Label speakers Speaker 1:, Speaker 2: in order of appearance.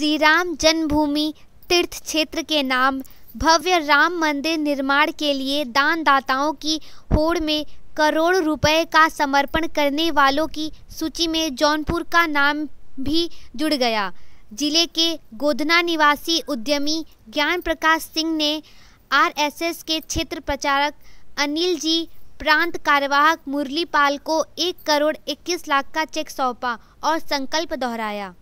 Speaker 1: श्री राम जन्मभूमि तीर्थ क्षेत्र के नाम भव्य राम मंदिर निर्माण के लिए दानदाताओं की होड़ में करोड़ रुपए का समर्पण करने वालों की सूची में जौनपुर का नाम भी जुड़ गया। ज़िले के गोधना निवासी उद्यमी ज्ञान प्रकाश सिंह ने आरएसएस के क्षेत्र प्रचारक अनिल जी, प्रांत कार्यवाहक मुरली पाल को एक करोड़ इक्कीस लाख का चेक सौंपा और संकल्प दोहराया।